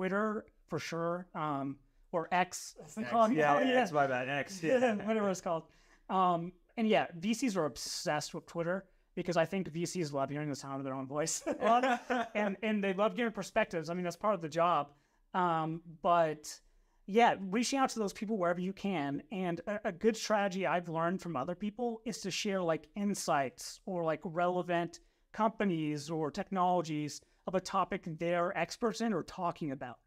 Twitter for sure, um, or X. X, yeah, yeah, X, my bad, X, yeah. whatever it's called. Um, and yeah, VCs are obsessed with Twitter because I think VCs love hearing the sound of their own voice, and and they love giving perspectives. I mean, that's part of the job. Um, but yeah, reaching out to those people wherever you can. And a, a good strategy I've learned from other people is to share like insights or like relevant companies or technologies of a topic they're experts in or talking about.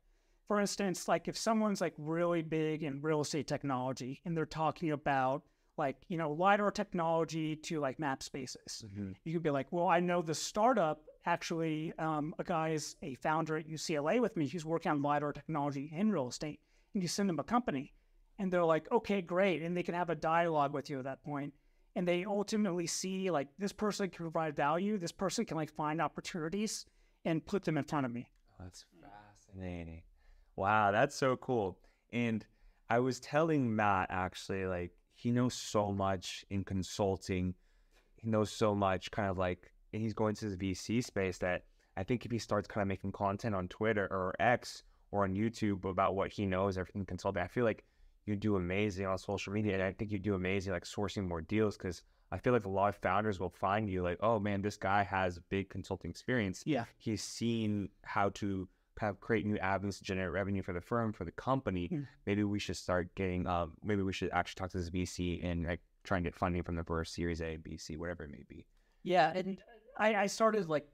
For instance, like if someone's like really big in real estate technology and they're talking about like, you know, LiDAR technology to like map spaces, you could be like, well, I know the startup actually, um, a guy is a founder at UCLA with me. He's working on LiDAR technology in real estate. And you send them a company and they're like, okay, great. And they can have a dialogue with you at that point. And they ultimately see like this person can provide value. This person can like find opportunities and put them in front of me. Oh, that's fascinating. Wow, that's so cool. And I was telling Matt actually, like, he knows so much in consulting. He knows so much kind of like, and he's going to the VC space that I think if he starts kind of making content on Twitter or X or on YouTube about what he knows, everything consulting, I feel like you do amazing on social media. And I think you do amazing like sourcing more deals because I feel like a lot of founders will find you like, oh man, this guy has big consulting experience Yeah. he's seen how to of create new avenues to generate revenue for the firm, for the company. Mm. Maybe we should start getting, um, maybe we should actually talk to this VC and like try and get funding from the first Series A, B, C, whatever it may be. Yeah. And I, I started like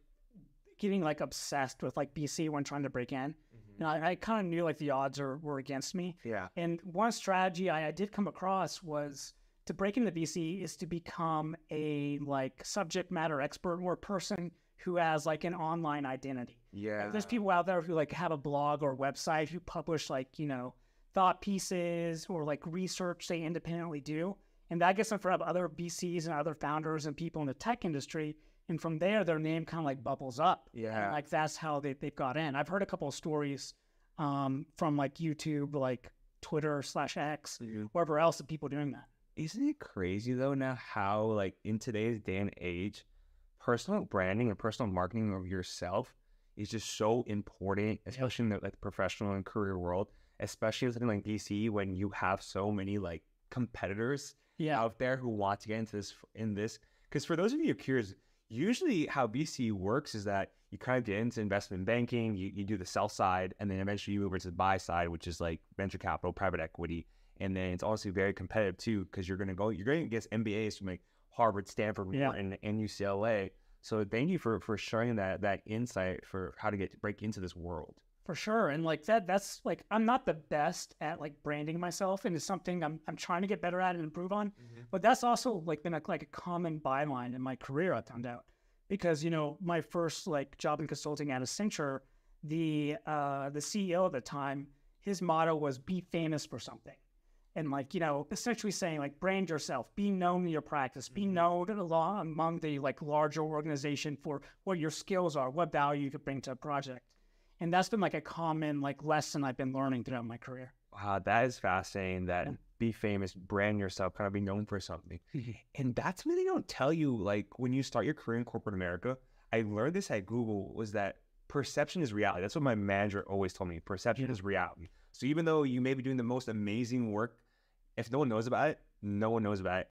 getting like obsessed with like VC when trying to break in. I, I kind of knew like the odds are, were against me. Yeah. And one strategy I, I did come across was to break into the VC is to become a like subject matter expert or person who has like an online identity. Yeah. Like, there's people out there who like have a blog or website who publish like you know thought pieces or like research they independently do, and that gets in front of other VCs and other founders and people in the tech industry. And from there, their name kind of like bubbles up. And, Yeah. like that's how they they've got in. I've heard a couple of stories um, from like YouTube, like Twitter slash X, Mhm. wherever else, of people doing that. Isn't it crazy though now how like in today's day and age, personal branding and personal marketing of yourself is just so important, especially in the like professional and career world, especially in something like VC when you have so many like competitors Yeah. out there who want to get into this in this. Because for those of you curious, usually how VC works is that you kind of get into investment banking, you, you do the sell side, and then eventually you move over to the buy side, which is like venture capital, private equity. And then it's also very competitive too, because you're gonna go, you're gonna get MBAs from like Harvard, Stanford, Yeah. and, and UCLA. So thank you for for sharing that that insight for how to get break into this world. For sure. And like that that's like I'm not the best at like branding myself and it's something I'm I'm trying to get better at and improve on. But that's also like been a, like a common byline in my career I found out. Because, you know, my first like job in consulting at Accenture, the uh the CEO at the time, his motto was be famous for something. And like, you know, essentially saying like brand yourself, be known in your practice, be known along among the like larger organization for what your skills are, what value you could bring to a project and that's been like a common like lesson I've been learning throughout my career. Wow, that is fascinating. That Yeah. be famous, brand yourself, kind of be known for something. Mm-hmm. and that's something they don't tell you. Like when you start your career in corporate America, I learned this at Google was that perception is reality. That's what my manager always told me. Perception Yeah. is reality. So even though you may be doing the most amazing work, if no one knows about it, no one knows about it.